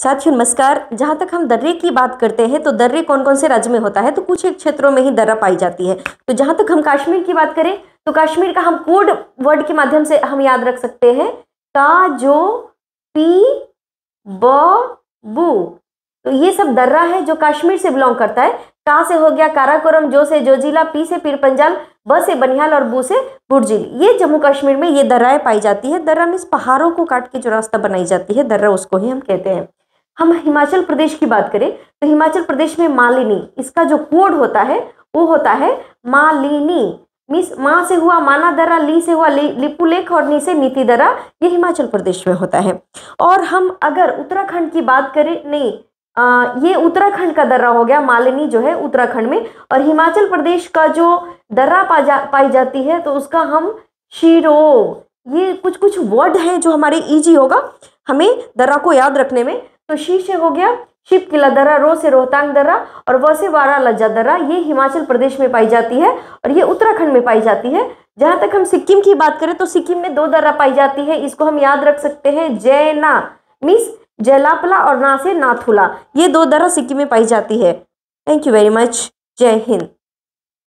साथियों, नमस्कार। जहाँ तक हम दर्रे की बात करते हैं तो दर्रे कौन कौन से राज्य में होता है? तो कुछ एक क्षेत्रों में ही दर्रा पाई जाती है। तो जहाँ तक हम कश्मीर की बात करें तो कश्मीर का हम कोड वर्ड के माध्यम से हम याद रख सकते हैं। का जो, पी, ब, बू। तो ये सब दर्रा है जो कश्मीर से बिलोंग करता है। का से हो गया काराकोरम, जो से जोजिला, पी से पीर पंजाल ब से बनिहाल और बू से बुर्जिल। ये जम्मू कश्मीर में ये दर्राएँ पाई जाती है। दर्रा मीन्स पहाड़ों को काट के जो रास्ता बनाई जाती है, दर्रा उसको ही हम कहते हैं। हम हिमाचल प्रदेश की बात करें तो हिमाचल प्रदेश में मालिनी इसका जो कोड होता है वो होता है मालिनी मीस माँ से हुआ माना दरा ली से हुआ लिपू लेख और नी से नीति दरा ये हिमाचल प्रदेश में होता है। और हम अगर उत्तराखंड की बात करें नहीं आ, ये उत्तराखंड का दर्रा हो गया मालिनी जो है उत्तराखंड में और हिमाचल प्रदेश का जो दर्रा पा जा पाई जाती है तो उसका हम शीरो ये कुछ कुछ वर्ड हैं जो हमारे इजी होगा हमें दर्रा को याद रखने में। तो शी से हो गया शिव किला दर्रा रो से रोहतांग दर्रा और व से वारा लज्जा दर्रा ये हिमाचल प्रदेश में पाई जाती है, और ये उत्तराखंड में पाई जाती है। जहाँ तक हम सिक्किम की बात करें तो सिक्किम में दो दर्रा पाई जाती है, इसको हम याद रख सकते हैं, जैना, मीस जैलापला और ना से नाथुला, ये दो दर्रा सिक्किम में पाई जाती है। थैंक यू वेरी मच जय हिंद।